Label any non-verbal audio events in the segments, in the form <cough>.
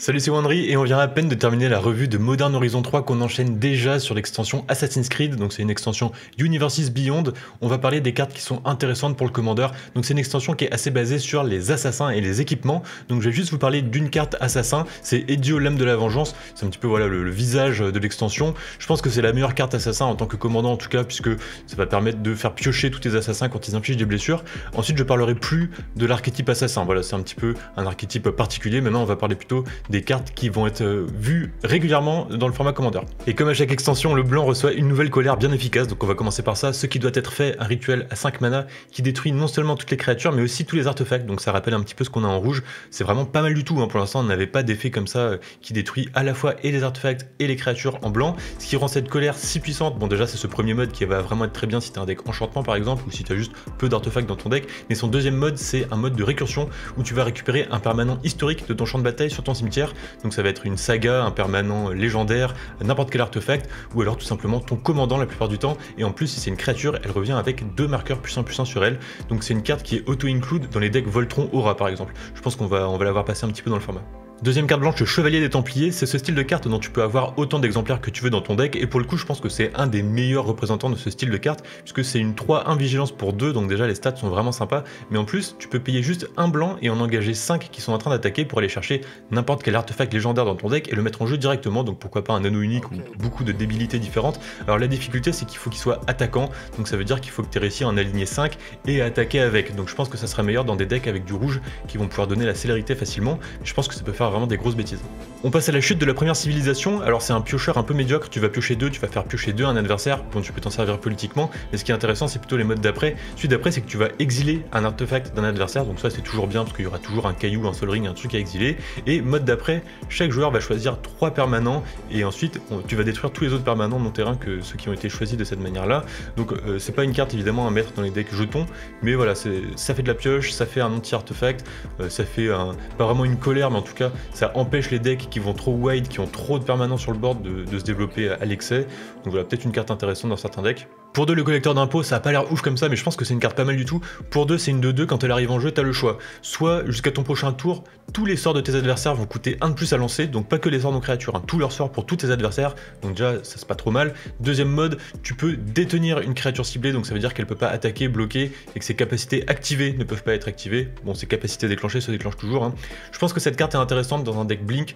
Salut c'est Wandry et on vient à peine de terminer la revue de Modern Horizon 3 qu'on enchaîne déjà sur l'extension Assassin's Creed, donc c'est une extension Universes Beyond. On va parler des cartes qui sont intéressantes pour le commandeur, donc c'est une extension qui est assez basée sur les assassins et les équipements. Donc je vais juste vous parler d'une carte assassin, c'est Edio l'âme de la vengeance, c'est un petit peu voilà le, visage de l'extension. Je pense que c'est la meilleure carte assassin en tant que commandant en tout cas, puisque ça va permettre de faire piocher tous tes assassins quand ils infligent des blessures. Ensuite je parlerai plus de l'archétype assassin, voilà c'est un petit peu un archétype particulier, maintenant on va parler plutôt des cartes qui vont être euh, vues régulièrement dans le format Commander. Et comme à chaque extension, le blanc reçoit une nouvelle colère bien efficace, donc on va commencer par ça. Ce qui doit être fait, un rituel à 5 mana qui détruit non seulement toutes les créatures, mais aussi tous les artefacts, donc ça rappelle un petit peu ce qu'on a en rouge. C'est vraiment pas mal du tout, hein. pour l'instant on n'avait pas d'effet comme ça euh, qui détruit à la fois et les artefacts et les créatures en blanc, ce qui rend cette colère si puissante. Bon déjà c'est ce premier mode qui va vraiment être très bien si t'as un deck enchantement par exemple, ou si t'as juste peu d'artefacts dans ton deck, mais son deuxième mode c'est un mode de récursion où tu vas récupérer un permanent historique de ton champ de bataille sur ton cimetière, donc ça va être une saga, un permanent légendaire, n'importe quel artefact, ou alors tout simplement ton commandant la plupart du temps, et en plus si c'est une créature, elle revient avec deux marqueurs puissants puissants sur elle, donc c'est une carte qui est auto-include dans les decks Voltron Aura par exemple. Je pense qu'on va, on va l'avoir passé un petit peu dans le format. Deuxième carte blanche, le Chevalier des Templiers, c'est ce style de carte dont tu peux avoir autant d'exemplaires que tu veux dans ton deck, et pour le coup je pense que c'est un des meilleurs représentants de ce style de carte, puisque c'est une 3-1 vigilance pour 2, donc déjà les stats sont vraiment sympas, mais en plus tu peux payer juste un blanc et en engager 5 qui sont en train d'attaquer pour aller chercher n'importe quel artefact légendaire dans ton deck et le mettre en jeu directement, donc pourquoi pas un anneau unique ou beaucoup de débilités différentes. Alors la difficulté c'est qu'il faut qu'il soit attaquant, donc ça veut dire qu'il faut que tu aies réussi à en aligner 5 et à attaquer avec, donc je pense que ça sera meilleur dans des decks avec du rouge qui vont pouvoir donner la célérité facilement, je pense que ça peut faire vraiment des grosses bêtises. On passe à la chute de la première civilisation, alors c'est un piocheur un peu médiocre, tu vas piocher deux, tu vas faire piocher deux un adversaire, dont tu peux t'en servir politiquement, mais ce qui est intéressant c'est plutôt les modes d'après. Celui d'après c'est que tu vas exiler un artefact d'un adversaire, donc ça c'est toujours bien parce qu'il y aura toujours un caillou, un sol ring, un truc à exiler, et mode d'après, chaque joueur va choisir trois permanents, et ensuite tu vas détruire tous les autres permanents de mon terrain que ceux qui ont été choisis de cette manière-là, donc euh, c'est pas une carte évidemment à mettre dans les decks jetons, mais voilà, ça fait de la pioche, ça fait un anti-artefact, euh, ça fait un, pas vraiment une colère, mais en tout cas ça empêche les decks qui vont trop wide, qui ont trop de permanents sur le board de, se développer à l'excès. Donc voilà, peut-être une carte intéressante dans certains decks. Pour 2, le collecteur d'impôts, ça a pas l'air ouf comme ça, mais je pense que c'est une carte pas mal du tout. Pour 2, c'est une 2-2, quand elle arrive en jeu, t'as le choix. Soit, jusqu'à ton prochain tour, tous les sorts de tes adversaires vont coûter 1 de plus à lancer, donc pas que les sorts de créatures, hein, tous leurs sorts pour tous tes adversaires, donc déjà, ça c'est pas trop mal. Deuxième mode, tu peux détenir une créature ciblée, donc ça veut dire qu'elle peut pas attaquer, bloquer, et que ses capacités activées ne peuvent pas être activées. Bon, ses capacités déclenchées se déclenchent toujours. Hein. Je pense que cette carte est intéressante dans un deck Blink,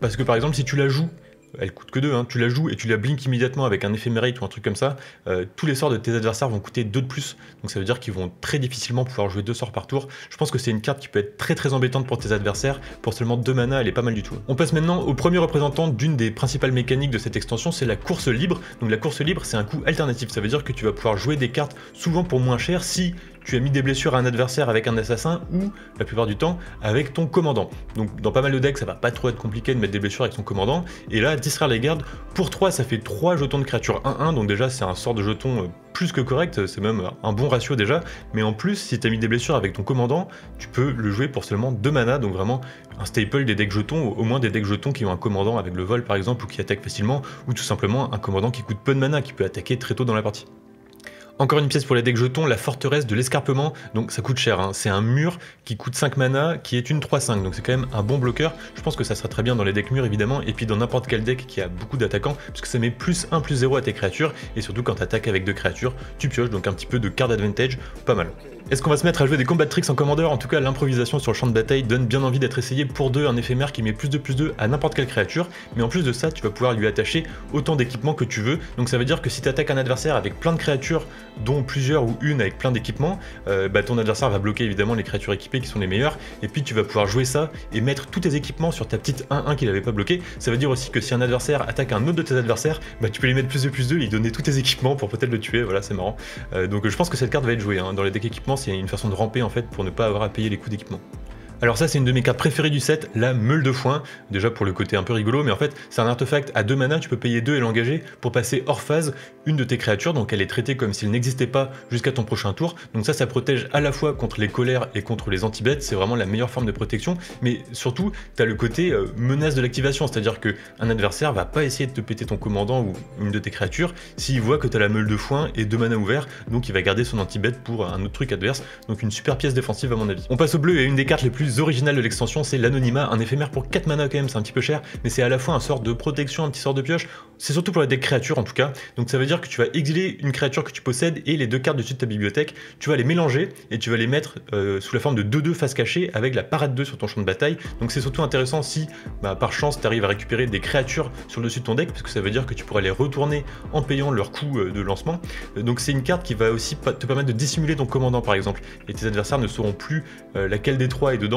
parce que par exemple, si tu la joues, elle coûte que 2, hein, tu la joues et tu la blink immédiatement avec un éphémérite ou un truc comme ça, euh, tous les sorts de tes adversaires vont coûter 2 de plus, donc ça veut dire qu'ils vont très difficilement pouvoir jouer 2 sorts par tour. Je pense que c'est une carte qui peut être très très embêtante pour tes adversaires, pour seulement 2 mana, elle est pas mal du tout. On passe maintenant au premier représentant d'une des principales mécaniques de cette extension, c'est la course libre. Donc la course libre, c'est un coup alternatif, ça veut dire que tu vas pouvoir jouer des cartes souvent pour moins cher si tu as mis des blessures à un adversaire avec un assassin ou, la plupart du temps, avec ton commandant. Donc dans pas mal de decks, ça va pas trop être compliqué de mettre des blessures avec son commandant. Et là, distraire les gardes, pour 3, ça fait 3 jetons de créature 1-1, donc déjà c'est un sort de jeton euh, plus que correct, c'est même un bon ratio déjà. Mais en plus, si tu as mis des blessures avec ton commandant, tu peux le jouer pour seulement 2 mana, donc vraiment un staple des decks jetons, au moins des decks jetons qui ont un commandant avec le vol par exemple, ou qui attaquent facilement, ou tout simplement un commandant qui coûte peu de mana, qui peut attaquer très tôt dans la partie. Encore une pièce pour les decks jetons, la forteresse de l'escarpement, donc ça coûte cher, hein. c'est un mur qui coûte 5 mana, qui est une 3-5, donc c'est quand même un bon bloqueur, je pense que ça sera très bien dans les decks murs évidemment, et puis dans n'importe quel deck qui a beaucoup d'attaquants, puisque ça met plus 1 plus 0 à tes créatures, et surtout quand tu attaques avec deux créatures, tu pioches, donc un petit peu de card advantage, pas mal. Est-ce qu'on va se mettre à jouer des combats de tricks en commandeur? En tout cas, l'improvisation sur le champ de bataille donne bien envie d'être essayé pour deux, un éphémère qui met plus de plus 2 à n'importe quelle créature, mais en plus de ça, tu vas pouvoir lui attacher autant d'équipements que tu veux, donc ça veut dire que si tu attaques un adversaire avec plein de créatures, dont plusieurs ou une avec plein d'équipements, euh, bah, ton adversaire va bloquer évidemment les créatures équipées qui sont les meilleures, et puis tu vas pouvoir jouer ça et mettre tous tes équipements sur ta petite 1-1 qu'il n'avait pas bloqué. Ça veut dire aussi que si un adversaire attaque un autre de tes adversaires, bah, tu peux lui mettre plus de plus 2, lui donner tous tes équipements pour peut-être le tuer, voilà, c'est marrant. Euh, donc je pense que cette carte va être jouée, hein. dans les decks équipements, c'est une façon de ramper en fait pour ne pas avoir à payer les coûts d'équipement. Alors ça c'est une de mes cartes préférées du set, la meule de foin, déjà pour le côté un peu rigolo, mais en fait c'est un artefact à 2 mana, tu peux payer 2 et l'engager pour passer hors phase une de tes créatures, donc elle est traitée comme s'il n'existait pas jusqu'à ton prochain tour, donc ça ça protège à la fois contre les colères et contre les anti-bêtes, c'est vraiment la meilleure forme de protection, mais surtout t'as le côté euh, menace de l'activation, c'est-à-dire que un adversaire va pas essayer de te péter ton commandant ou une de tes créatures s'il voit que t'as la meule de foin et 2 mana ouverts, donc il va garder son anti-bête pour un autre truc adverse, donc une super pièce défensive à mon avis. On passe au bleu et une des cartes les plus original de l'extension, c'est l'anonymat, un éphémère pour 4 mana quand même, c'est un petit peu cher, mais c'est à la fois un sort de protection, un petit sort de pioche, c'est surtout pour la deck créature en tout cas, donc ça veut dire que tu vas exiler une créature que tu possèdes et les deux cartes dessus de ta bibliothèque, tu vas les mélanger et tu vas les mettre euh, sous la forme de 2-2 face cachée avec la parade 2 sur ton champ de bataille, donc c'est surtout intéressant si bah, par chance tu arrives à récupérer des créatures sur le dessus de ton deck, parce que ça veut dire que tu pourras les retourner en payant leur coût euh, de lancement, donc c'est une carte qui va aussi te permettre de dissimuler ton commandant par exemple, et tes adversaires ne sauront plus euh, laquelle des trois est dedans.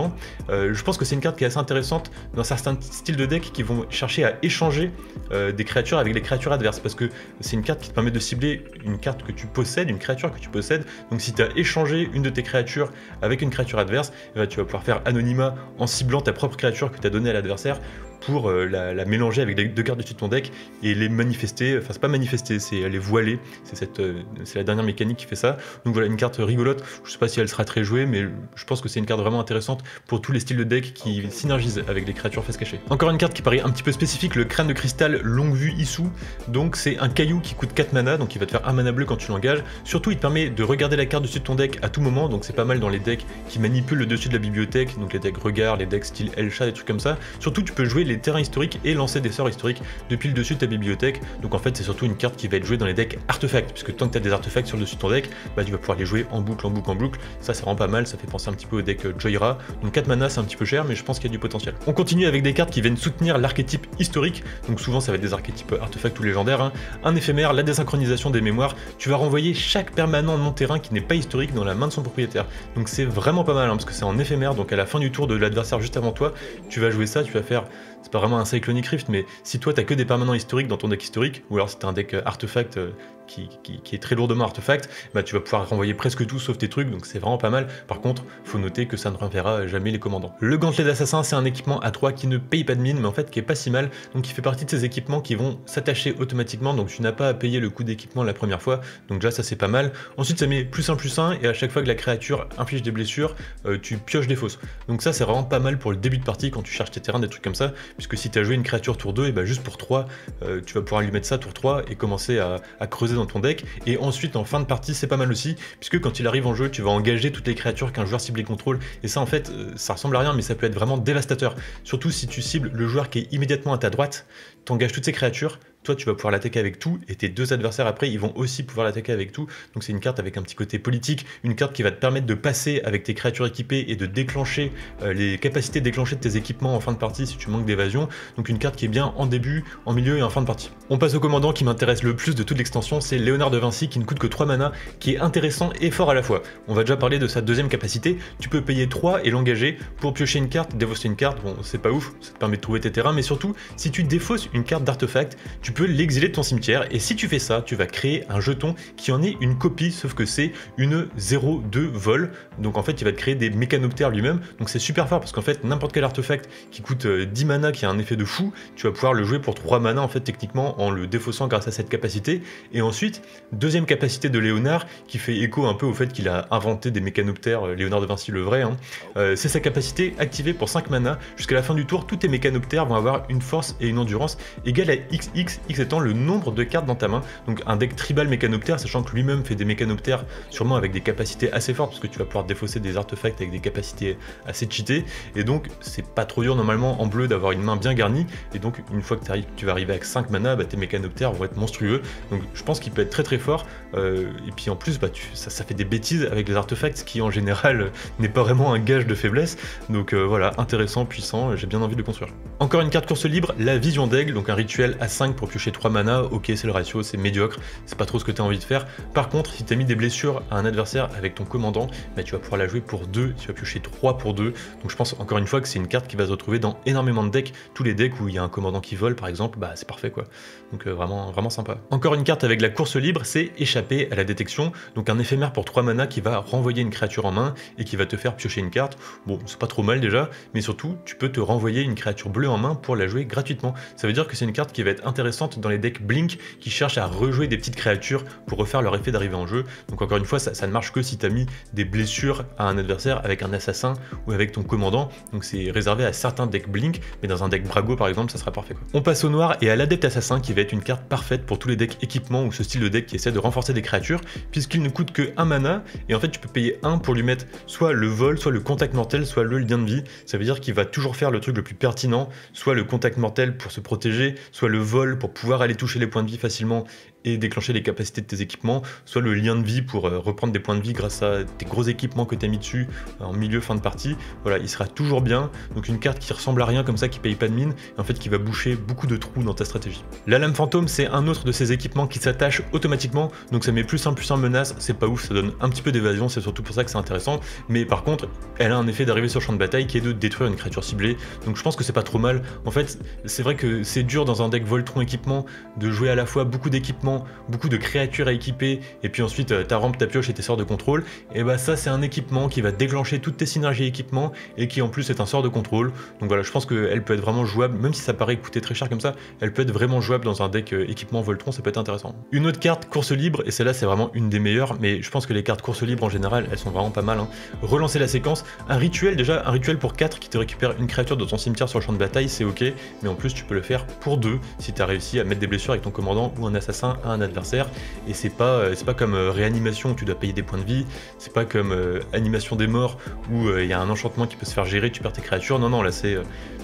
Euh, je pense que c'est une carte qui est assez intéressante dans certains styles de deck qui vont chercher à échanger euh, des créatures avec les créatures adverses, parce que c'est une carte qui te permet de cibler une carte que tu possèdes, une créature que tu possèdes. Donc si tu as échangé une de tes créatures avec une créature adverse, eh ben, tu vas pouvoir faire anonymat en ciblant ta propre créature que tu as donnée à l'adversaire pour la, mélanger avec les deux cartes dessus de ton deck et les manifester, enfin c'est pas manifester, c'est les voiler, c'est la dernière mécanique qui fait ça. Donc voilà, une carte rigolote, je sais pas si elle sera très jouée, mais je pense que c'est une carte vraiment intéressante pour tous les styles de deck qui synergisent avec les créatures face cachée. Encore une carte qui paraît un petit peu spécifique, le crâne de cristal longue vue issou. Donc c'est un caillou qui coûte 4 mana, donc il va te faire un mana bleu quand tu l'engages. Surtout il te permet de regarder la carte dessus de ton deck à tout moment, donc c'est pas mal dans les decks qui manipulent le dessus de la bibliothèque, donc les decks regard, les decks style Elcha, des trucs comme ça. Surtout tu peux jouer les terrains historiques et lancer des sorts historiques depuis le dessus de ta bibliothèque. Donc en fait c'est surtout une carte qui va être jouée dans les decks artefacts, puisque tant que tu as des artefacts sur le dessus de ton deck, bah, tu vas pouvoir les jouer en boucle, en boucle, en boucle. Ça c'est vraiment pas mal, ça fait penser un petit peu au deck Joyra. Donc 4 mana c'est un petit peu cher, mais je pense qu'il y a du potentiel. On continue avec des cartes qui viennent soutenir l'archétype historique, donc souvent ça va être des archétypes artefacts ou légendaires. Hein. Un éphémère, la désynchronisation des mémoires, tu vas renvoyer chaque permanent non terrain qui n'est pas historique dans la main de son propriétaire. Donc c'est vraiment pas mal, hein, parce que c'est en éphémère, donc à la fin du tour de l'adversaire juste avant toi, tu vas jouer ça, tu vas faire c'est pas vraiment un Cyclonic Rift, mais si toi t'as que des permanents historiques dans ton deck historique, ou alors c'est un deck artefact qui, est très lourdement artefact, bah, tu vas pouvoir renvoyer presque tout sauf tes trucs, donc c'est vraiment pas mal. Par contre, faut noter que ça ne renverra jamais les commandants. Le gantelet d'assassin, c'est un équipement à 3 qui ne paye pas de mine, mais en fait qui est pas si mal, donc il fait partie de ces équipements qui vont s'attacher automatiquement, donc tu n'as pas à payer le coût d'équipement la première fois, donc déjà ça c'est pas mal. Ensuite ça met plus 1 plus 1, et à chaque fois que la créature inflige des blessures, euh, tu pioches des fausses. Donc ça c'est vraiment pas mal pour le début de partie quand tu cherches tes terrains, des trucs comme ça, puisque si tu as joué une créature tour 2, et bah juste pour 3, euh, tu vas pouvoir lui mettre ça tour 3 et commencer à creuser dans ton deck, et ensuite en fin de partie c'est pas mal aussi, puisque quand il arrive en jeu, tu vas engager toutes les créatures qu'un joueur ciblé contrôle, et ça en fait, euh, ça ressemble à rien, mais ça peut être vraiment dévastateur. Surtout si tu cibles le joueur qui est immédiatement à ta droite, t'engages toutes ces créatures, toi tu vas pouvoir l'attaquer avec tout, et tes deux adversaires après ils vont aussi pouvoir l'attaquer avec tout. Donc c'est une carte avec un petit côté politique, une carte qui va te permettre de passer avec tes créatures équipées et de déclencher euh, les capacités de déclencher de tes équipements en fin de partie si tu manques d'évasion. Donc une carte qui est bien en début, en milieu et en fin de partie. On passe au commandant qui m'intéresse le plus de toute l'extension, c'est Léonard de Vinci qui ne coûte que 3 mana, qui est intéressant et fort à la fois. On va déjà parler de sa deuxième capacité, tu peux payer 3 et l'engager pour piocher une carte, défausser une carte, bon c'est pas ouf, ça te permet de trouver tes terrains, mais surtout si tu défausses une carte d'artefact, tu peux l'exiler de ton cimetière, et si tu fais ça, tu vas créer un jeton qui en est une copie, sauf que c'est une 0-2 vol. Donc en fait, il va te créer des mécanoptères lui-même. Donc c'est super fort parce qu'en fait, n'importe quel artefact qui coûte 10 euh, mana, qui a un effet de fou, tu vas pouvoir le jouer pour 3 mana en fait techniquement en le défaussant grâce à cette capacité. Et ensuite, deuxième capacité de Léonard qui fait écho un peu au fait qu'il a inventé des mécanoptères, euh, Léonard de Vinci le vrai. Hein. Euh, c'est sa capacité activée pour 5 mana. Jusqu'à la fin du tour, tous tes mécanoptères vont avoir une force et une endurance égale à XX, X étant le nombre de cartes dans ta main. Donc un deck tribal mécanoptère, sachant que lui-même fait des mécanoptères sûrement avec des capacités assez fortes, parce que tu vas pouvoir défausser des artefacts avec des capacités assez cheatées. Et donc c'est pas trop dur normalement en bleu d'avoir une main bien garnie. Et donc une fois que tu vas arriver avec 5 mana, bah, tes mécanoptères vont être monstrueux. Donc je pense qu'il peut être très très fort. Euh, et puis en plus, bah, ça, fait des bêtises avec les artefacts, qui en général <laughs> n'est pas vraiment un gage de faiblesse. Donc euh, voilà, intéressant, puissant, j'ai bien envie de le construire. Encore une carte course libre, la vision d'aigle, donc un rituel à 5 pour piocher 3 mana ok, c'est le ratio, c'est médiocre, c'est pas trop ce que tu as envie de faire. Par contre, si tu as mis des blessures à un adversaire avec ton commandant, bah, tu vas pouvoir la jouer pour 2, tu vas piocher 3 pour 2. Donc je pense encore une fois que c'est une carte qui va se retrouver dans énormément de decks. Tous les decks où il y a un commandant qui vole, par exemple, bah c'est parfait quoi. Donc euh, vraiment, vraiment sympa. Encore une carte avec la course libre, c'est échapper à la détection. Donc un éphémère pour 3 mana qui va renvoyer une créature en main et qui va te faire piocher une carte. Bon, c'est pas trop mal déjà, mais surtout, tu peux te renvoyer une créature bleue en main pour la jouer gratuitement. Ça veut dire que c'est une carte qui va être intéressante dans les decks Blink qui cherchent à rejouer des petites créatures pour refaire leur effet d'arrivée en jeu. Donc encore une fois, ça, ne marche que si tu as mis des blessures à un adversaire avec un assassin ou avec ton commandant. Donc c'est réservé à certains decks Blink, mais dans un deck Brago par exemple, ça sera parfait. On passe au noir et à l'adepte assassin qui va être une carte parfaite pour tous les decks équipements ou ce style de deck qui essaie de renforcer des créatures, puisqu'il ne coûte que 1 mana, et en fait tu peux payer 1 pour lui mettre soit le vol, soit le contact mortel, soit le lien de vie. Ça veut dire qu'il va toujours faire le truc le plus pertinent, soit le contact mortel pour se protéger, soit le vol pour pouvoir aller toucher les points de vie facilement et déclencher les capacités de tes équipements, soit le lien de vie pour euh, reprendre des points de vie grâce à tes gros équipements que tu as mis dessus en milieu fin de partie. Voilà, il sera toujours bien. Donc une carte qui ressemble à rien comme ça, qui paye pas de mine, et en fait qui va boucher beaucoup de trous dans ta stratégie. La lame fantôme, c'est un autre de ces équipements qui s'attache automatiquement, donc ça met plus un plus un menace, c'est pas ouf, ça donne un petit peu d'évasion, c'est surtout pour ça que c'est intéressant, mais par contre, elle a un effet d'arriver sur le champ de bataille qui est de détruire une créature ciblée, donc je pense que c'est pas trop mal. En fait, c'est vrai que c'est dur dans un deck Voltron équipement de jouer à la fois beaucoup d'équipements, beaucoup de créatures à équiper, et puis ensuite euh, ta rampe, ta pioche et tes sorts de contrôle, et bah ça c'est un équipement qui va déclencher toutes tes synergies équipements, et qui en plus est un sort de contrôle, donc voilà, je pense qu'elle peut être vraiment jouable, même si ça paraît coûter très cher comme ça, elle peut être vraiment jouable dans un deck euh, équipement Voltron, ça peut être intéressant. Une autre carte, course libre, et celle-là c'est vraiment une des meilleures, mais je pense que les cartes course libre en général, elles sont vraiment pas mal. Hein. Relancer la séquence, un rituel déjà, un rituel pour 4 qui te récupère une créature de ton cimetière sur le champ de bataille, c'est ok, mais en plus tu peux le faire pour 2 si tu as réussi à mettre des blessures avec ton commandant ou un assassin un adversaire, et c'est pas, euh, c'est pas comme euh, réanimation où tu dois payer des points de vie, c'est pas comme animation des morts où il y a un enchantement qui peut se faire gérer, tu perds tes créatures, non non là c'est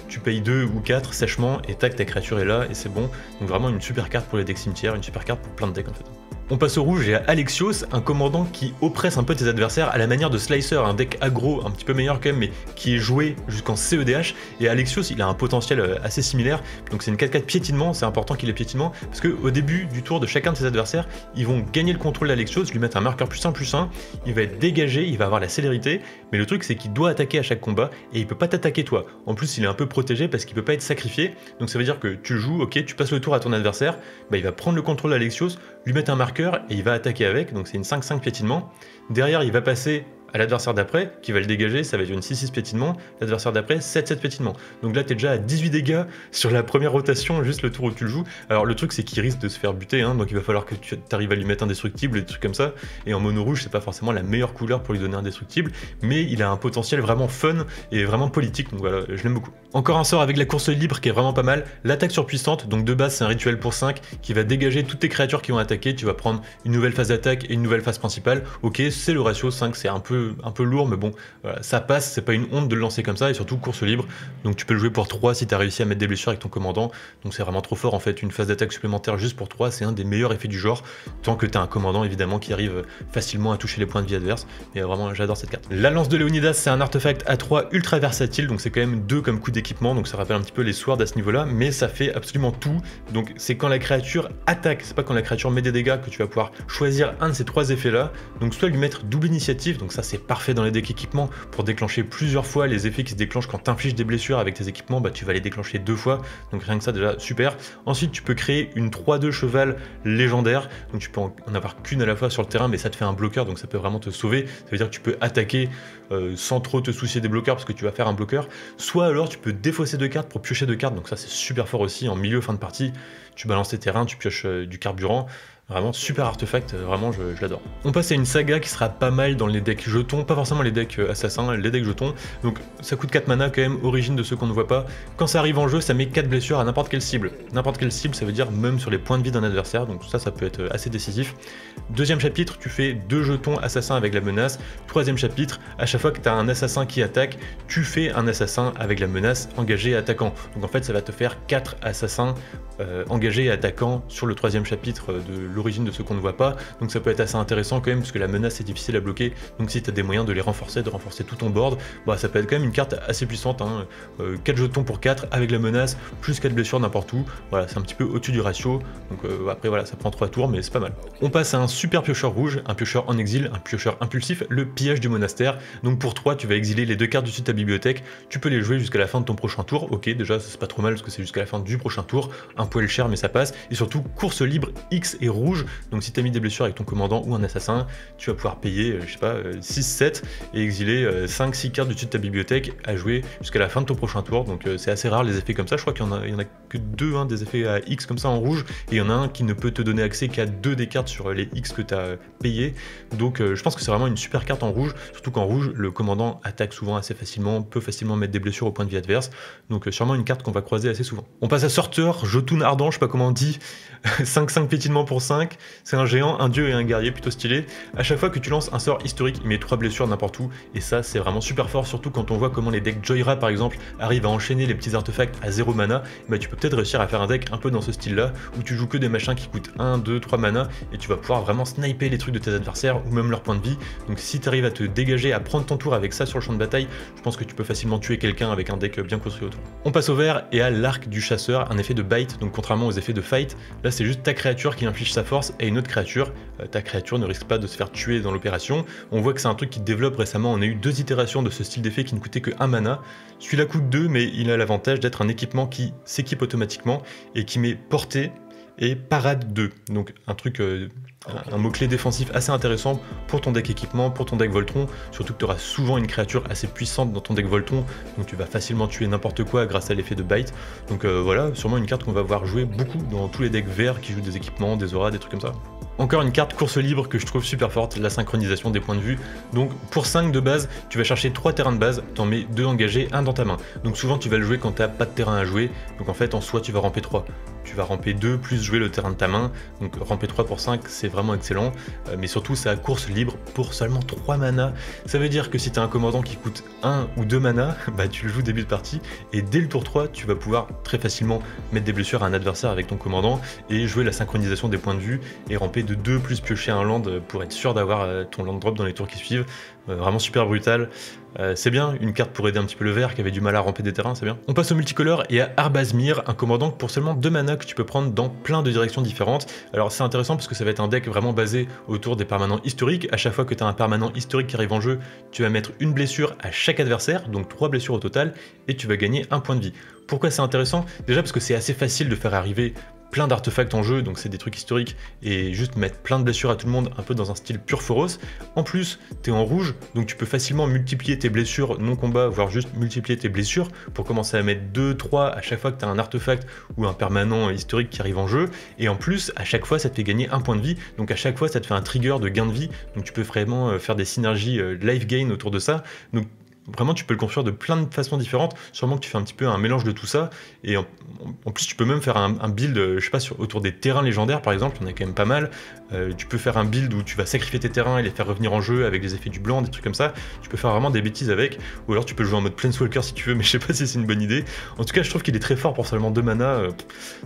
tu payes 2 ou 4 sèchement et tac ta créature est là et c'est bon. Donc vraiment une super carte pour les decks cimetières, une super carte pour plein de decks en fait. On passe au rouge et à Alexios, un commandant qui oppresse un peu tes adversaires à la manière de Slicer, un deck aggro un petit peu meilleur quand même, mais qui est joué jusqu'en CEDH. Et Alexios, il a un potentiel euh, assez similaire, donc c'est une 4-4 piétinement, c'est important qu'il ait piétinement, parce qu'au début du tour de chacun de ses adversaires, ils vont gagner le contrôle d'Alexios, lui mettre un marqueur plus 1 plus 1, il va être dégagé, il va avoir la célérité, mais le truc c'est qu'il doit attaquer à chaque combat, et il peut pas t'attaquer toi. En plus, il est un peu protégé parce qu'il peut pas être sacrifié, donc ça veut dire que tu joues, ok, tu passes le tour à ton adversaire, bah, il va prendre le contrôle d'Alexios, lui mettre un marqueur, et il va attaquer avec, donc c'est une 5-5 piétinement. Derrière, il va passer à l'adversaire d'après, qui va le dégager, ça va être une 6-6 piétinement, l'adversaire d'après, 7-7 piétinement. Donc là, t'es déjà à 18 dégâts sur la première rotation, juste le tour où tu le joues. Alors le truc, c'est qu'il risque de se faire buter, hein, donc il va falloir que tu arrives à lui mettre indestructible, des trucs comme ça. Et en mono rouge, c'est pas forcément la meilleure couleur pour lui donner indestructible, mais il a un potentiel vraiment fun et vraiment politique, donc voilà, je l'aime beaucoup. Encore un sort avec la course libre qui est vraiment pas mal, l'attaque surpuissante, donc de base c'est un rituel pour 5 qui va dégager toutes tes créatures qui vont attaquer, tu vas prendre une nouvelle phase d'attaque et une nouvelle phase principale. Ok, c'est le ratio 5, c'est un peu un peu lourd, mais bon, ça passe, c'est pas une honte de le lancer comme ça, et surtout course libre, donc tu peux jouer pour 3 si tu as réussi à mettre des blessures avec ton commandant, donc c'est vraiment trop fort en fait, une phase d'attaque supplémentaire juste pour 3, c'est un des meilleurs effets du genre, tant que tu as un commandant évidemment qui arrive facilement à toucher les points de vie adverses, et vraiment j'adore cette carte. La lance de Léonidas, c'est un artefact à 3 ultra versatile, donc c'est quand même 2 comme coup d'équipement, donc ça rappelle un petit peu les swords à ce niveau-là, mais ça fait absolument tout, donc c'est quand la créature attaque, c'est pas quand la créature met des dégâts que tu vas pouvoir choisir un de ces trois effets-là, donc soit lui mettre double initiative, donc ça c'est parfait dans les decks équipements pour déclencher plusieurs fois les effets qui se déclenchent quand tu infliges des blessures avec tes équipements, bah tu vas les déclencher deux fois, donc rien que ça déjà super. Ensuite tu peux créer une 3-2 cheval légendaire, donc tu peux en avoir qu'une à la fois sur le terrain, mais ça te fait un bloqueur, donc ça peut vraiment te sauver. Ça veut dire que tu peux attaquer euh, sans trop te soucier des bloqueurs parce que tu vas faire un bloqueur. Soit alors tu peux défausser deux cartes pour piocher deux cartes, donc ça c'est super fort aussi en milieu fin de partie. Tu balances tes terrains, tu pioches euh, du carburant. Vraiment super artefact, euh, vraiment je, l'adore. On passe à une saga qui sera pas mal dans les decks jetons, pas forcément les decks euh, assassins, les decks jetons. Donc ça coûte 4 mana quand même, origine de ceux qu'on ne voit pas. Quand ça arrive en jeu, ça met 4 blessures à n'importe quelle cible. N'importe quelle cible, ça veut dire même sur les points de vie d'un adversaire, donc ça, ça peut être euh, assez décisif. Deuxième chapitre, tu fais 2 jetons assassins avec la menace. Troisième chapitre, à chaque fois que tu as un assassin qui attaque, tu fais un assassin avec la menace engagé et attaquant. Donc en fait, ça va te faire 4 assassins engagés et attaquants sur le troisième chapitre de l'origine de ce qu'on ne voit pas, donc ça peut être assez intéressant quand même, parce que la menace est difficile à bloquer, donc si tu as des moyens de les renforcer, de renforcer tout ton board, bah ça peut être quand même une carte assez puissante, hein. 4 euh, jetons pour 4 avec la menace, plus 4 blessures n'importe où, voilà, c'est un petit peu au-dessus du ratio, donc euh, après voilà, ça prend 3 tours, mais c'est pas mal. On passe à un super piocheur rouge, un piocheur en exil, un piocheur impulsif, le pillage du monastère, donc pour 3 tu vas exiler les deux cartes du de ta bibliothèque, tu peux les jouer jusqu'à la fin de ton prochain tour, ok déjà c'est pas trop mal parce que c'est jusqu'à la fin du prochain tour, un poil cher mais ça passe, et surtout course libre X et rouge Donc si tu as mis des blessures avec ton commandant ou un assassin, tu vas pouvoir payer, euh, je sais pas, 6-7 et exiler 5-6 cartes du dessus de ta bibliothèque à jouer jusqu'à la fin de ton prochain tour. Donc c'est assez rare les effets comme ça. Je crois qu'il y en a, y en a que deux, hein, des effets à X comme ça en rouge, et il y en a un qui ne peut te donner accès qu'à deux des cartes sur les X que tu as payé. Donc je pense que c'est vraiment une super carte en rouge, surtout qu'en rouge, le commandant attaque souvent assez facilement, peut facilement mettre des blessures au point de vie adverse. Donc sûrement une carte qu'on va croiser assez souvent. On passe à Sorteur, Jotun Ardent, je sais pas comment on dit, <laughs> 5-5 pétinement pour 5, c'est un géant, un dieu et un guerrier plutôt stylé. À chaque fois que tu lances un sort historique, il met 3 blessures n'importe où, et ça c'est vraiment super fort, surtout quand on voit comment les decks Joyra par exemple arrivent à enchaîner les petits artefacts à 0 mana, bah tu peux peut-être réussir à faire un deck un peu dans ce style là, où tu joues que des machins qui coûtent 1, 2, 3 mana, et tu vas pouvoir vraiment sniper les trucs de tes adversaires, ou même leur point de vie. Donc si tu arrives à te dégager, à prendre ton tour avec ça sur le champ de bataille, je pense que tu peux facilement tuer quelqu'un avec un deck bien construit autour. On passe au vert et à l'arc du chasseur, un effet de bite, donc contrairement aux effets de fight, là c'est juste ta créature qui inflige sa force à une autre créature. Euh, ta créature ne risque pas de se faire tuer dans l'opération. On voit que c'est un truc qui développe récemment, on a eu deux itérations de ce style d'effet qui ne coûtait que 1 mana. Celui-là coûte 2, mais il a l'avantage d'être un équipement qui s'équipe automatiquement et qui met portée et parade 2. Donc un truc euh, un mot-clé défensif assez intéressant pour ton deck équipement, pour ton deck Voltron, surtout que tu auras souvent une créature assez puissante dans ton deck Voltron, donc tu vas facilement tuer n'importe quoi grâce à l'effet de bite. Donc euh, voilà, sûrement une carte qu'on va voir jouer beaucoup dans tous les decks verts qui jouent des équipements, des auras, des trucs comme ça. Encore une carte course libre que je trouve super forte, la synchronisation des points de vue. Donc pour 5 de base, tu vas chercher 3 terrains de base, t'en mets 2 engagés, 1 dans ta main. Donc souvent tu vas le jouer quand t'as pas de terrain à jouer, donc en fait en soi tu vas ramper 3 tu vas ramper 2 plus jouer le terrain de ta main. Donc ramper 3 pour 5, c'est vraiment excellent. Euh, mais surtout, ça a course libre pour seulement 3 mana. Ça veut dire que si tu as un commandant qui coûte 1 ou 2 mana, <laughs> bah tu le joues début de partie. Et dès le tour 3, tu vas pouvoir très facilement mettre des blessures à un adversaire avec ton commandant et jouer la synchronisation des points de vue et ramper de 2 plus piocher un land pour être sûr d'avoir euh, ton land drop dans les tours qui suivent. Euh, vraiment super brutal. Euh, c'est bien, une carte pour aider un petit peu le vert qui avait du mal à ramper des terrains, c'est bien. On passe au multicolore et à Arbazmir, un commandant pour seulement 2 mana que tu peux prendre dans plein de directions différentes. Alors c'est intéressant parce que ça va être un deck vraiment basé autour des permanents historiques. À chaque fois que tu as un permanent historique qui arrive en jeu, tu vas mettre une blessure à chaque adversaire, donc 3 blessures au total, et tu vas gagner un point de vie. Pourquoi c'est intéressant? Déjà parce que c'est assez facile de faire arriver plein d'artefacts en jeu, donc c'est des trucs historiques, et juste mettre plein de blessures à tout le monde, un peu dans un style pur Foros. En plus, t'es en rouge, donc tu peux facilement multiplier tes blessures non combat, voire juste multiplier tes blessures, pour commencer à mettre 2, 3 à chaque fois que t'as un artefact ou un permanent historique qui arrive en jeu, et en plus, à chaque fois, ça te fait gagner un point de vie, donc à chaque fois, ça te fait un trigger de gain de vie, donc tu peux vraiment euh, faire des synergies euh, life gain autour de ça. Vraiment, tu peux le construire de plein de façons différentes. Sûrement que tu fais un petit peu un mélange de tout ça. Et en, plus, tu peux même faire un, build, euh, je sais pas, autour des terrains légendaires, par exemple. Il y en a quand même pas mal. Euh, tu peux faire un build où tu vas sacrifier tes terrains et les faire revenir en jeu avec les effets du blanc, des trucs comme ça. Tu peux faire vraiment des bêtises avec. Ou alors, tu peux jouer en mode Planeswalker si tu veux, mais je sais pas si c'est une bonne idée. En tout cas, je trouve qu'il est très fort pour seulement 2 mana. Euh,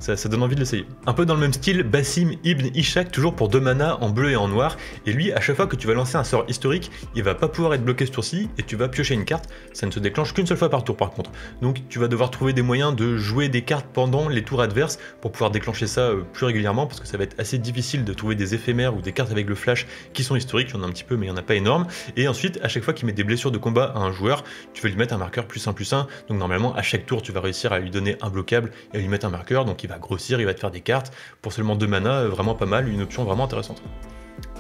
ça, donne envie de l'essayer. Un peu dans le même style, Bassim Ibn Ishak, toujours pour 2 mana en bleu et en noir. Et lui, à chaque fois que tu vas lancer un sort historique, il va pas pouvoir être bloqué ce tour-ci et tu vas piocher une Ça ne se déclenche qu'une seule fois par tour par contre. Donc tu vas devoir trouver des moyens de jouer des cartes pendant les tours adverses pour pouvoir déclencher ça euh, plus régulièrement parce que ça va être assez difficile de trouver des éphémères ou des cartes avec le flash qui sont historiques, il y en a un petit peu mais il n'y en a pas énorme. Et ensuite à chaque fois qu'il met des blessures de combat à un joueur, tu vas lui mettre un marqueur plus 1 plus 1. Donc normalement à chaque tour tu vas réussir à lui donner un bloquable et à lui mettre un marqueur, donc il va grossir, il va te faire des cartes. Pour seulement 2 mana, euh, vraiment pas mal, une option vraiment intéressante.